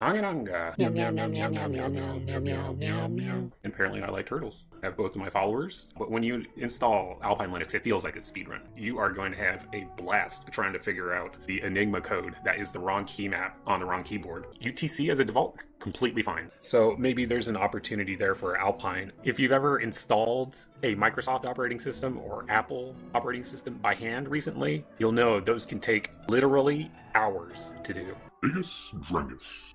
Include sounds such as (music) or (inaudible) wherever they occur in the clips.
Angananga. Meow meow meow meow meow meow meow meow meow meow meow. Apparently, I like turtles. I have both of my followers. But when you install Alpine Linux, it feels like a speedrun. You are going to have a blast trying to figure out the Enigma code that is the wrong key map on the wrong keyboard. UTC as a default, completely fine. So maybe there's an opportunity there for Alpine. If you've ever installed a Microsoft operating system or Apple operating system by hand recently, you'll know those can take literally hours to do. Biggest Drengus.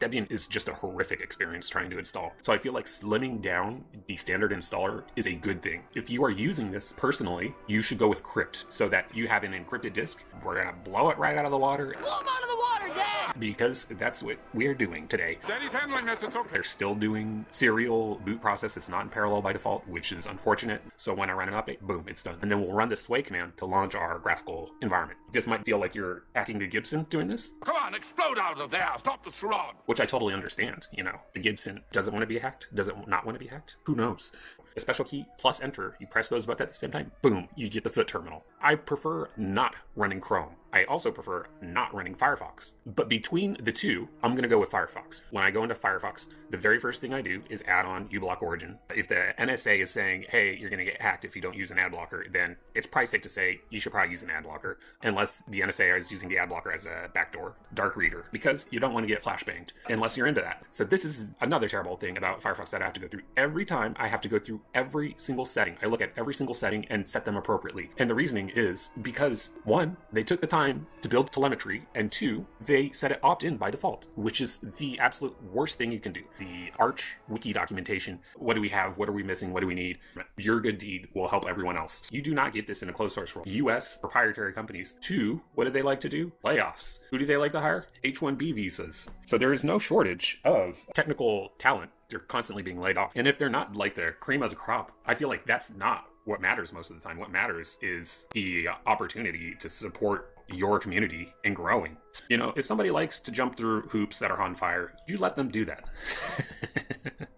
Debian is just a horrific experience trying to install. So I feel like slimming down the standard installer is a good thing. If you are using this personally, you should go with Crypt so that you have an encrypted disk. We're gonna blow it right out of the water Blow him out of the water, Dad! because that's what we're doing today. Daddy's handling this, it's okay. They're still doing serial boot process. It's not in parallel by default, which is unfortunate. So when I run an update, boom, it's done. And then we'll run the sway command to launch our graphical environment. This might feel like you're hacking the Gibson doing this, Come on, explode out of there. Stop the charade. Which I totally understand. You know, the Gibson doesn't want to be hacked. Does it not want to be hacked? Who knows? A special key plus enter. You press those buttons at the same time. Boom, you get the foot terminal. I prefer not running Chrome. I also prefer not running Firefox. But between the two, I'm going to go with Firefox. When I go into Firefox, the very first thing I do is add on uBlock Origin. If the NSA is saying, hey, you're going to get hacked if you don't use an ad blocker, then it's probably safe to say you should probably use an ad blocker, unless the NSA is using the ad blocker as a backdoor dark reader, because you don't want to get flashbanged unless you're into that. So this is another terrible thing about Firefox that I have to go through. Every time I have to go through every single setting. I look at every single setting and set them appropriately. And the reasoning is because one, they took the time to build telemetry, and two, they set it opt in by default, which is the absolute worst thing you can do. The Arch wiki documentation what do we have? What are we missing? What do we need? Your good deed will help everyone else. You do not get this in a closed source world. US proprietary companies. Two, what do they like to do? Layoffs. Who do they like to hire? H 1B visas. So there is no shortage of technical talent they're constantly being laid off. And if they're not like the cream of the crop, I feel like that's not what matters most of the time. What matters is the opportunity to support your community and growing. You know, if somebody likes to jump through hoops that are on fire, you let them do that. (laughs)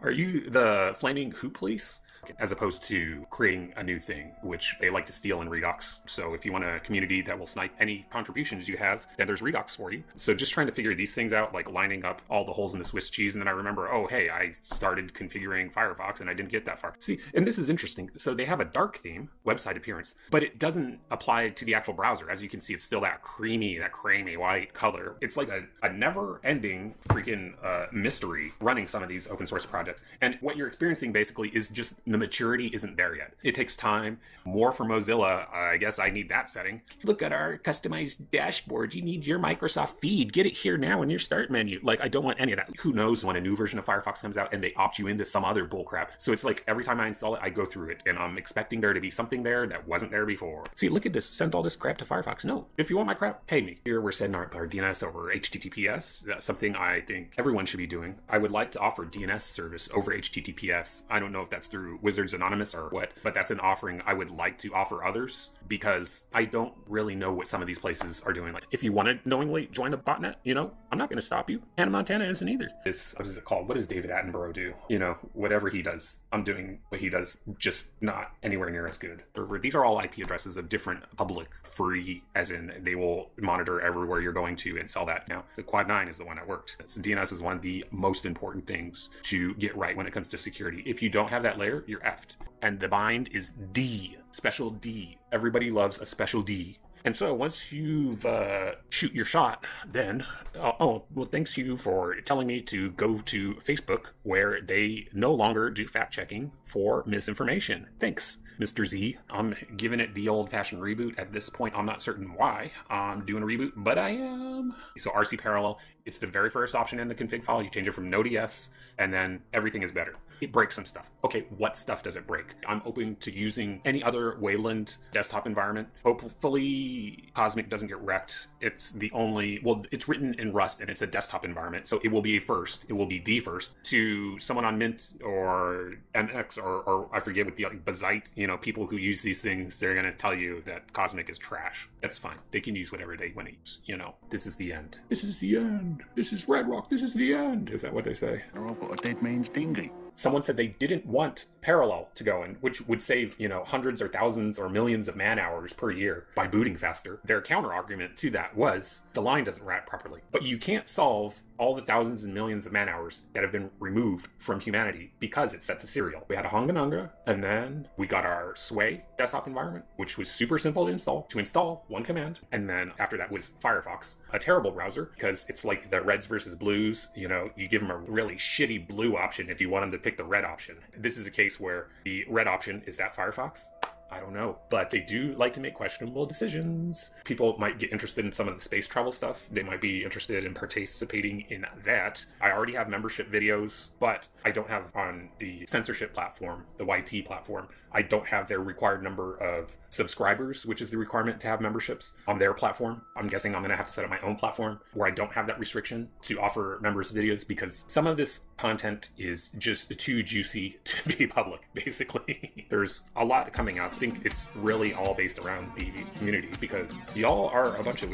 are you the flaming hoop police? As opposed to creating a new thing, which they like to steal in Redux. So if you want a community that will snipe any contributions you have, then there's Redux for you. So just trying to figure these things out, like lining up all the holes in the Swiss cheese, and then I remember, oh hey, I started configuring Firefox and I didn't get that far. See, and this is interesting. So they have a dark theme, website appearance, but it doesn't apply to the actual browser. As you can see, it's still that creamy, that creamy white color. It's like a, a never-ending freaking uh, mystery running some of these open source projects. And what you're experiencing basically is just the maturity isn't there yet. It takes time. More for Mozilla. I guess I need that setting. Look at our customized dashboard. You need your Microsoft feed. Get it here now in your start menu. Like, I don't want any of that. Who knows when a new version of Firefox comes out and they opt you into some other bullcrap. So it's like every time I install it, I go through it and I'm expecting there to be something there that wasn't there before. See, look at this. Send all this crap to Firefox. No. If you want my crap, pay me. Here we're sending our, our DNS over HTTPS. That's something I think everyone should be doing. I would like to offer DNS service over HTTPS. I don't know if that's through Wizards Anonymous or what, but that's an offering I would like to offer others because I don't really know what some of these places are doing. Like, if you want to knowingly join a botnet, you know, I'm not going to stop you. Hannah Montana isn't either. This, what is it called? What does David Attenborough do? You know, whatever he does, I'm doing what he does, just not anywhere near as good. These are all IP addresses of different public free, as in they will monitor everywhere you're going to and sell that. Now, the Quad 9 is the one that worked. So DNS is one of the most important things to get right when it comes to security. If you don't have that layer, you're effed. And the bind is D, special D. Everybody loves a special D. And so once you've uh, shoot your shot, then uh, oh well, thanks you for telling me to go to Facebook where they no longer do fact checking for misinformation. Thanks, Mr. Z. I'm giving it the old-fashioned reboot. At this point, I'm not certain why I'm doing a reboot, but I am. So RC parallel, it's the very first option in the config file. You change it from Node.js, and then everything is better. It breaks some stuff. Okay, what stuff does it break? I'm open to using any other Wayland desktop environment. Hopefully, Cosmic doesn't get wrecked. It's the only, well, it's written in Rust and it's a desktop environment, so it will be a first. It will be the first to someone on Mint or MX or, or I forget what the like, Bazzite, you know, people who use these things, they're going to tell you that Cosmic is trash. That's fine. They can use whatever they want to use. You know, this is the end. This is the end. This is Red Rock. This is the end. Is that what they say? Robot a dead man's dinghy. someone said they didn't want parallel to go in which would save you know hundreds or thousands or millions of man hours per year by booting faster their counter argument to that was the line doesn't wrap properly but you can't solve all the thousands and millions of man hours that have been removed from humanity because it's set to serial. We had a Honganunga, and then we got our Sway desktop environment, which was super simple to install. To install, one command, and then after that was Firefox, a terrible browser because it's like the reds versus blues. You know, you give them a really shitty blue option if you want them to pick the red option. This is a case where the red option is that Firefox. I don't know, but they do like to make questionable decisions. People might get interested in some of the space travel stuff. They might be interested in participating in that. I already have membership videos, but I don't have on the censorship platform, the YT platform. I don't have their required number of subscribers, which is the requirement to have memberships on their platform. I'm guessing I'm going to have to set up my own platform where I don't have that restriction to offer members videos because some of this content is just too juicy (laughs) to be public, basically. (laughs) There's a lot coming out. I think it's really all based around the community because y'all are a bunch of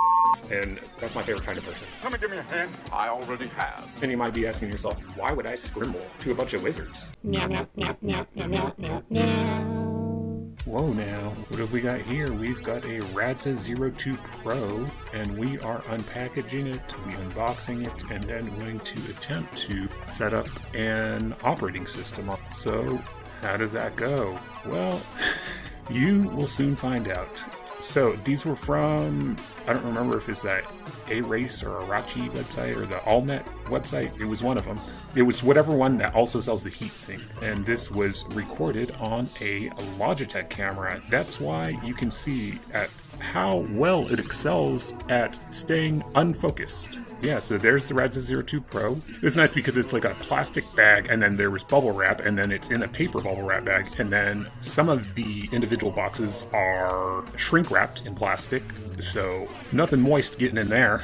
and that's my favorite kind of person. Come and give me a hand. I already have. And you might be asking yourself, why would I scrimble to a bunch of wizards? Meow meow meow meow meow meow meow meow. Whoa now, what have we got here? We've got a Radxa Zero 02 Pro, and we are unpackaging it, we unboxing it, and then going to attempt to set up an operating system. So, how does that go? Well, (laughs) you will soon find out. So these were from I don't remember if it's that Arace or Arachi website or the Allnet website. It was one of them. It was whatever one that also sells the heatsink. And this was recorded on a Logitech camera. That's why you can see at how well it excels at staying unfocused. Yeah, so there's the Radxa 02 Pro. It's nice because it's like a plastic bag, and then there was bubble wrap, and then it's in a paper bubble wrap bag, and then some of the individual boxes are shrink wrapped in plastic, so nothing moist getting in there.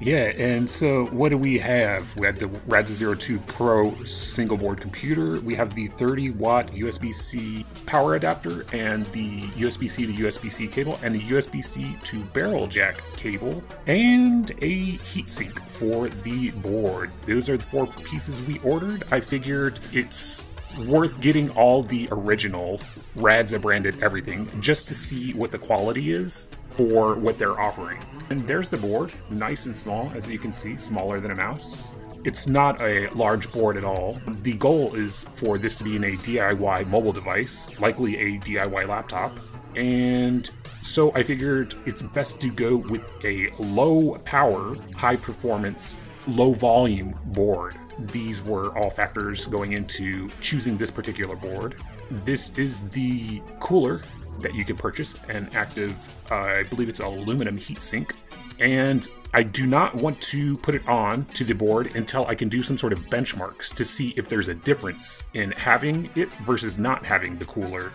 Yeah, and so what do we have? We have the Radxa 02 Pro single board computer. We have the 30 watt USB C power adapter and the USB C to USB C cable and the USB C to barrel jack cable and a heatsink for the board. Those are the four pieces we ordered. I figured it's worth getting all the original Radxa branded everything just to see what the quality is for what they're offering. And there's the board, nice and small, as you can see, smaller than a mouse. It's not a large board at all. The goal is for this to be in a DIY mobile device, likely a DIY laptop. And so I figured it's best to go with a low power, high performance, low volume board. These were all factors going into choosing this particular board. This is the cooler that you can purchase, an active, uh, I believe it's aluminum heatsink. And I do not want to put it on to the board until I can do some sort of benchmarks to see if there's a difference in having it versus not having the cooler.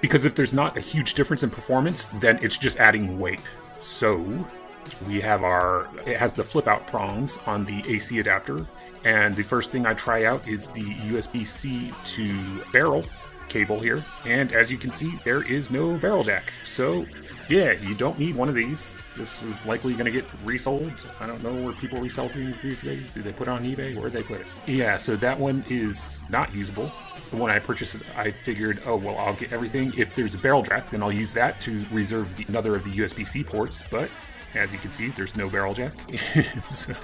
Because if there's not a huge difference in performance, then it's just adding weight. So we have our, it has the flip out prongs on the AC adapter. And the first thing I try out is the USB C to barrel cable here. And as you can see, there is no barrel jack. So yeah, you don't need one of these. This is likely going to get resold. I don't know where people resell things these days. Do they put it on eBay? Where they put it? Yeah, so that one is not usable. When I purchased it, I figured, oh, well, I'll get everything. If there's a barrel jack, then I'll use that to reserve the, another of the USB C ports. But as you can see, there's no barrel jack. (laughs) so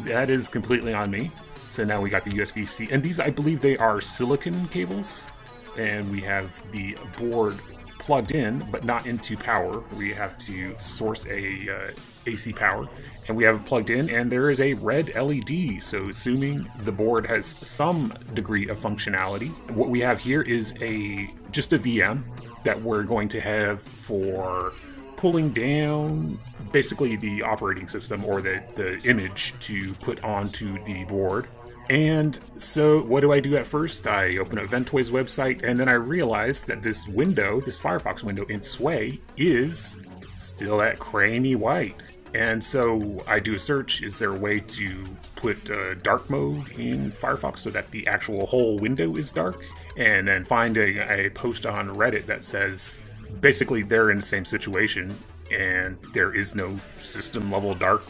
that is completely on me. So now we got the USB C. And these, I believe, they are silicon cables. And we have the board plugged in, but not into power. We have to source a uh, AC power, and we have it plugged in, and there is a red LED. So, assuming the board has some degree of functionality, what we have here is a just a VM that we're going to have for pulling down basically the operating system or the, the image to put onto the board. And so, what do I do at first? I open up Ventoy's website, and then I realize that this window, this Firefox window in Sway, is still at crayony white. And so I do a search. Is there a way to put uh, dark mode in Firefox so that the actual whole window is dark? And then find a, a post on Reddit that says basically they're in the same situation and there is no system level dark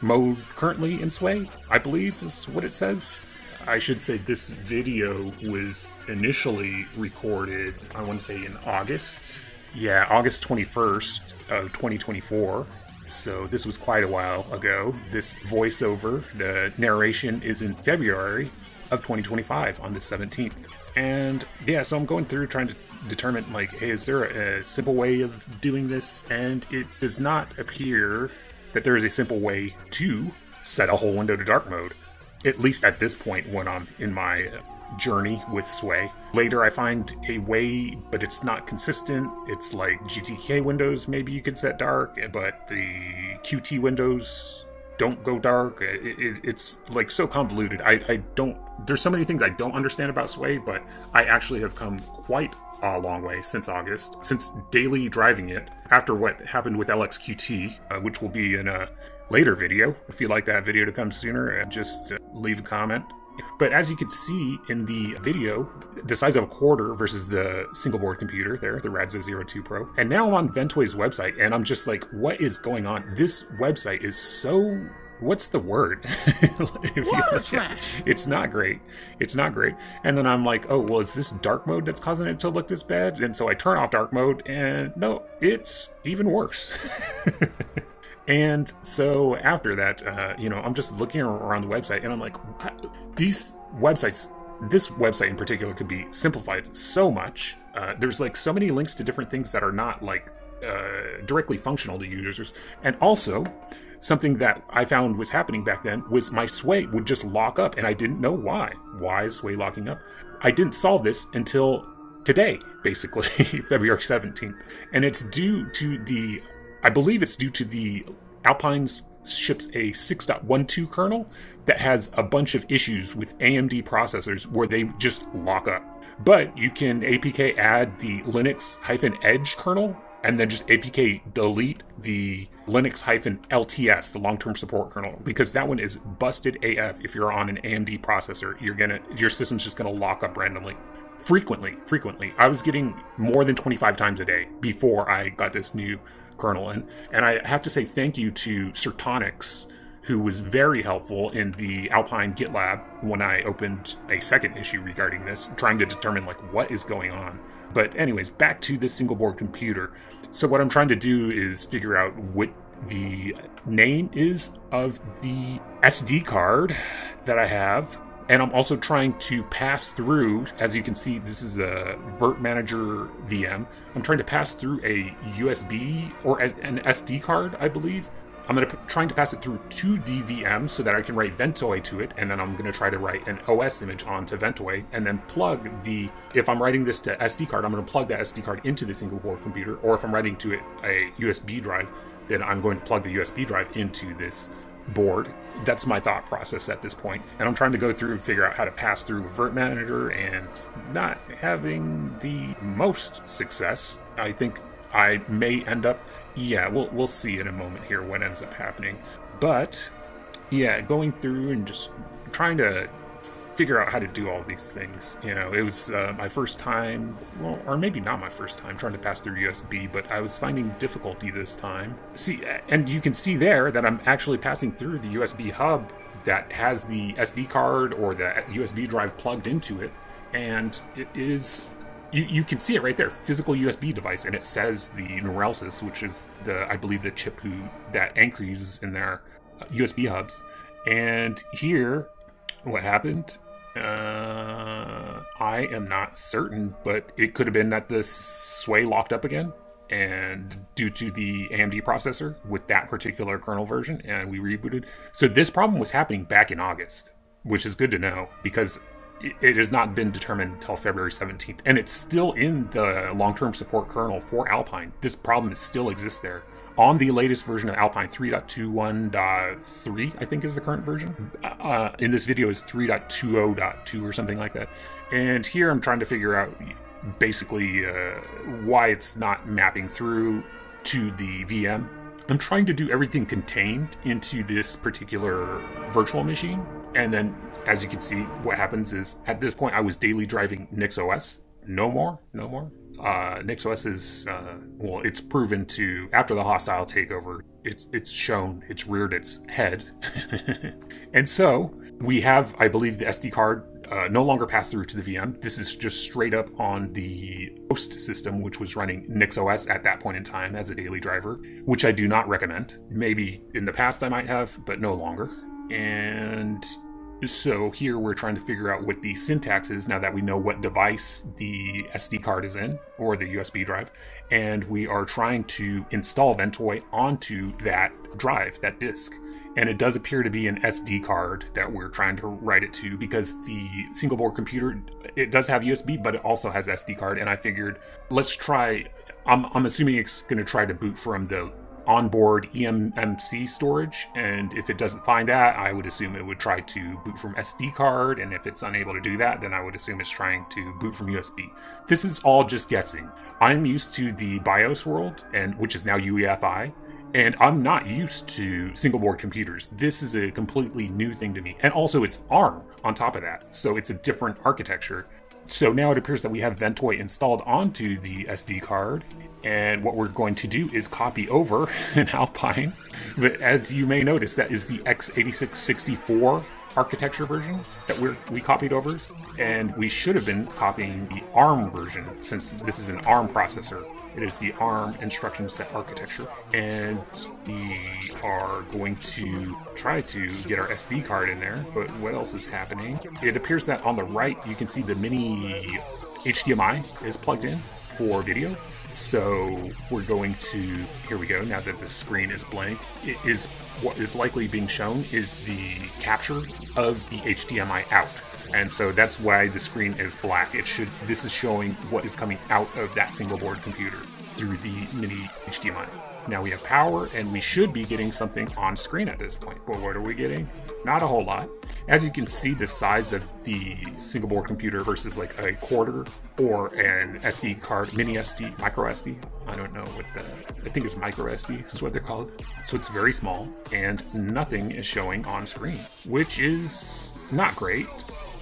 mode currently in Sway, I believe is what it says. I should say this video was initially recorded, I want to say in August. Yeah, August 21st of 2024. So this was quite a while ago. This voiceover, the narration is in February of 2025 on the 17th. And yeah, so I'm going through trying to determine like, hey, is there a simple way of doing this? And it does not appear that there is a simple way to set a whole window to dark mode. At least at this point when I'm in my journey with Sway. Later, I find a way, but it's not consistent. It's like GTK windows, maybe you could set dark, but the QT windows don't go dark. It, it, it's like so convoluted. I, I don't, there's so many things I don't understand about Sway, but I actually have come quite a long way since August, since daily driving it after what happened with LXQT, uh, which will be in a later video. If you'd like that video to come sooner, uh, just uh, leave a comment. But as you can see in the video, the size of a quarter versus the single board computer there, the Radxa 02 Pro. And now I'm on Ventoy's website and I'm just like, what is going on? This website is so what's the word? (laughs) It's not great. It's not great. And then I'm like, oh, well, is this dark mode that's causing it to look this bad? And so I turn off dark mode, and no, it's even worse. (laughs) and so after that, uh, you know, I'm just looking around the website, and I'm like, these websites. This website in particular could be simplified so much. Uh, there's like so many links to different things that are not like uh, directly functional to users, and also something that I found was happening back then was my sway would just lock up, and I didn't know why. Why is sway locking up? I didn't solve this until today, (laughs) basically, February 17th. And it's due to the, I believe it's due to the Alpine's ships a 6.12 kernel that has a bunch of issues with AMD processors where they just lock up. But you can APK add the Linux hyphen Edge kernel and then just APK delete the Linux LTS, the long-term support kernel, because that one is busted AF. If you're on an AMD processor, you're gonna your system's just gonna lock up randomly. Frequently, frequently. I was getting more than 25 times a day before I got this new kernel, and and I have to say thank you to Sertonix who was very helpful in the Alpine GitLab when I opened a second issue regarding this, trying to determine like what is going on. But anyways, back to this single board computer. So what I'm trying to do is figure out what the name is of the SD card that I have. And I'm also trying to pass through, as you can see, this is a virt-manager VM. I'm trying to pass through a USB or an SD card, I believe, I'm going to trying to pass it through two DVMs so that I can write Ventoy to it, and then I'm going to try to write an OS image onto Ventoy, and then plug the. If I'm writing this to SD card, I'm going to plug that SD card into the single board computer, or if I'm writing to it a USB drive, then I'm going to plug the USB drive into this board. That's my thought process at this point. And I'm trying to go through and figure out how to pass through virt-manager and not having the most success. I think I may end up yeah, we'll we'll see in a moment here what ends up happening. But yeah, going through and just trying to figure out how to do all these things. You know, it was uh, my first time, well, or maybe not my first time trying to pass through USB, but I was finding difficulty this time. See, and you can see there that I'm actually passing through the USB hub that has the SD card or the USB drive plugged into it, and it is you, you can see it right there physical usb device and it says the neuralsys which is the i believe the chip who that Anker uses in their usb uh, hubs. And here what happened? Uh, i am not certain but it could have been that the sway locked up again and due to the amd processor with that particular kernel version and we rebooted. So this problem was happening back in august which is good to know because it has not been determined until February 17th, and it's still in the long term support kernel for Alpine. This problem still exists there. On the latest version of Alpine 3.21.3, I think is the current version. Uh, in this video is 3.20.2 or something like that. And here I'm trying to figure out basically uh, why it's not mapping through to the VM. I'm trying to do everything contained into this particular virtual machine, and then as you can see, what happens is at this point I was daily driving NixOS. No more, no more. Uh, NixOS is uh, well, it's proven to after the hostile takeover, it's it's shown it's reared its head, (laughs) and so we have, I believe, the SD card uh, no longer pass through to the VM. This is just straight up on the host system, which was running NixOS at that point in time as a daily driver, which I do not recommend. Maybe in the past I might have, but no longer. And so here we're trying to figure out what the syntax is now that we know what device the SD card is in or the USB drive. And we are trying to install Ventoy onto that drive, that disk. And it does appear to be an SD card that we're trying to write it to because the single board computer, it does have USB, but it also has SD card. And I figured, let's try, I'm, I'm assuming it's going to try to boot from the onboard eMMC storage. And if it doesn't find that, I would assume it would try to boot from SD card. And if it's unable to do that, then I would assume it's trying to boot from USB. This is all just guessing. I'm used to the BIOS world, and which is now UEFI. And I'm not used to single board computers. This is a completely new thing to me. And also, it's ARM on top of that. So it's a different architecture. So now it appears that we have Ventoy installed onto the SD card. And what we're going to do is copy over (laughs) an Alpine. But as you may notice, that is the x86-64 architecture version that we we copied over. And we should have been copying the ARM version since this is an ARM processor. It is the ARM instruction set architecture. And we are going to try to get our SD card in there. But what else is happening? It appears that on the right, you can see the mini HDMI is plugged in for video. So we're going to, here we go, now that the screen is blank, it is what is likely being shown is the capture of the HDMI out. And so that's why the screen is black. It should this is showing what is coming out of that single board computer through the mini HDMI. Now we have power and we should be getting something on screen at this point. But what are we getting? Not a whole lot. As you can see, the size of the single board computer versus like a quarter or an SD card, mini SD, micro SD. I don't know what the, I think it's micro SD is what they're called. So it's very small and nothing is showing on screen, which is not great.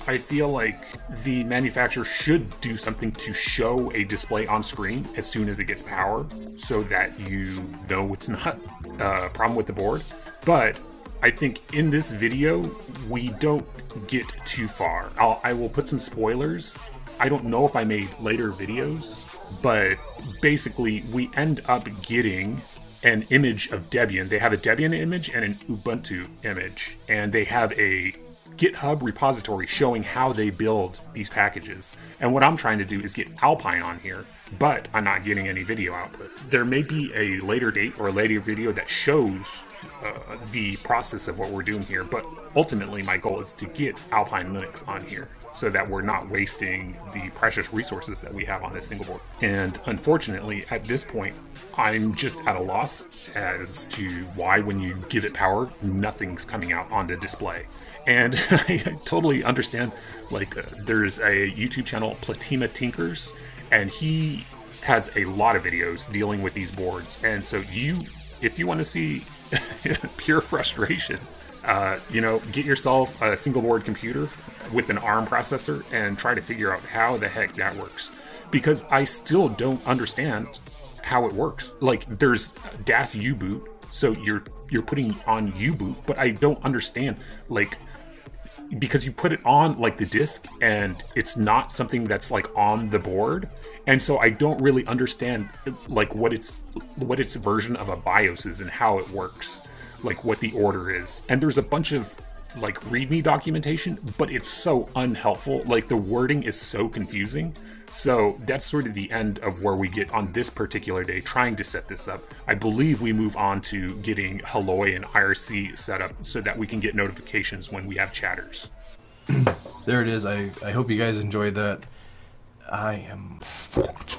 I feel like the manufacturer should do something to show a display on screen as soon as it gets power so that you know it's not uh, a problem with the board. But I think in this video, we don't get too far. I'll, I will put some spoilers. I don't know if I made later videos, but basically, we end up getting an image of Debian. They have a Debian image and an Ubuntu image, and they have a GitHub repository showing how they build these packages. And what I'm trying to do is get Alpine on here, but I'm not getting any video output. There may be a later date or a later video that shows uh, the process of what we're doing here, but ultimately my goal is to get Alpine Linux on here so that we're not wasting the precious resources that we have on this single board. And unfortunately, at this point, I'm just at a loss as to why, when you give it power, nothing's coming out on the display. And (laughs) I totally understand. Like, uh, there's a YouTube channel, Platina Tinkers, and he has a lot of videos dealing with these boards. And so, you, if you want to see (laughs) pure frustration, uh, you know, get yourself a single board computer with an ARM processor and try to figure out how the heck that works. Because I still don't understand how it works. Like, there's DAS U boot, so you're you're putting on U boot, but I don't understand like because you put it on like the disc and it's not something that's like on the board. And so i don't really understand like what its what its version of a bios is and how it works like what the order is. And there's a bunch of like readme documentation but it's so unhelpful like the wording is so confusing so that's sort of the end of where we get on this particular day trying to set this up. I believe we move on to getting Halloy and IRC set up so that we can get notifications when we have chatters. (clears throat) there it is. I, I hope you guys enjoyed that. I am Fucked.